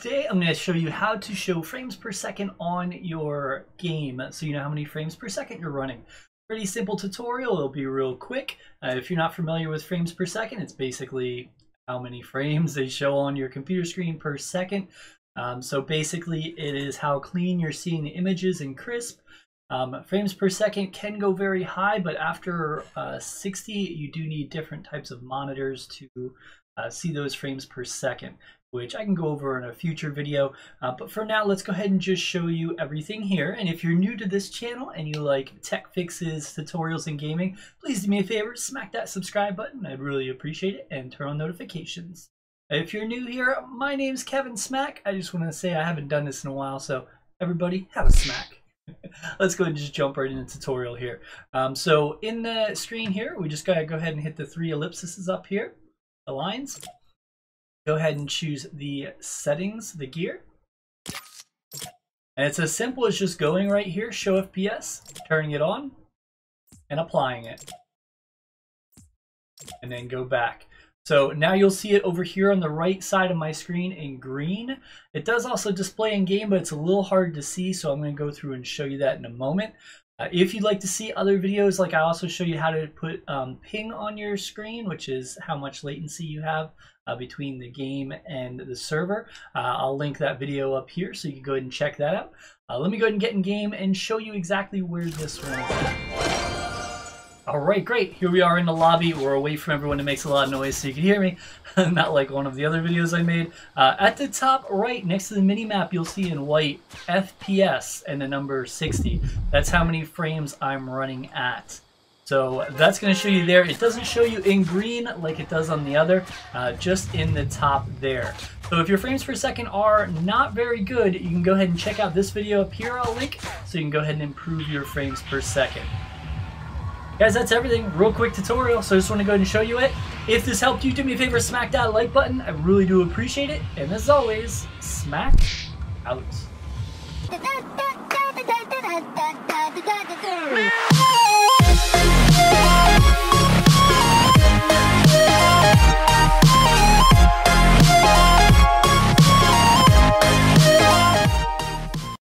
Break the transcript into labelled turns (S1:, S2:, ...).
S1: Today I'm going to show you how to show frames per second on your game so you know how many frames per second you're running. Pretty simple tutorial, it'll be real quick. Uh, if you're not familiar with frames per second, it's basically how many frames they show on your computer screen per second. Um, so basically it is how clean you're seeing the images and crisp. Um, frames per second can go very high, but after uh, 60 you do need different types of monitors to uh, see those frames per second which I can go over in a future video. Uh, but for now, let's go ahead and just show you everything here. And if you're new to this channel and you like tech fixes, tutorials, and gaming, please do me a favor, smack that subscribe button. I'd really appreciate it and turn on notifications. If you're new here, my name's Kevin Smak. I just want to say I haven't done this in a while, so everybody have a smack. Let's go and just jump right into the tutorial here. Um, so in the screen here, we just gotta go ahead and hit the three ellipses up here, the lines go ahead and choose the settings, the gear. And it's as simple as just going right here, show FPS, turning it on, and applying it. And then go back. So now you'll see it over here on the right side of my screen in green. It does also display in game, but it's a little hard to see, so I'm going to go through and show you that in a moment. Uh, if you'd like to see other videos, like I also show you how to put um, ping on your screen, which is how much latency you have uh, between the game and the server. Uh, I'll link that video up here so you can go ahead and check that out. Uh, let me go ahead and get in game and show you exactly where this one is all right, great. Here we are in the lobby. We're away from everyone that makes a lot of noise so you can hear me. Not like one of the other videos I made. Uh, at the top right, next to the mini map, you'll see in white FPS and the number 60. That's how many frames I'm running at. So that's going to show you there. It doesn't show you in green like it does on the other, uh, just in the top there. So if your frames per second are not very good, you can go ahead and check out this video up here I'll link so you can go ahead and improve your frames per second. Guys, that's everything. Real quick tutorial, so I just want to go ahead and show you it. If this helped you, do me a favor, smack that like button. I really do appreciate it. And as always, smack out.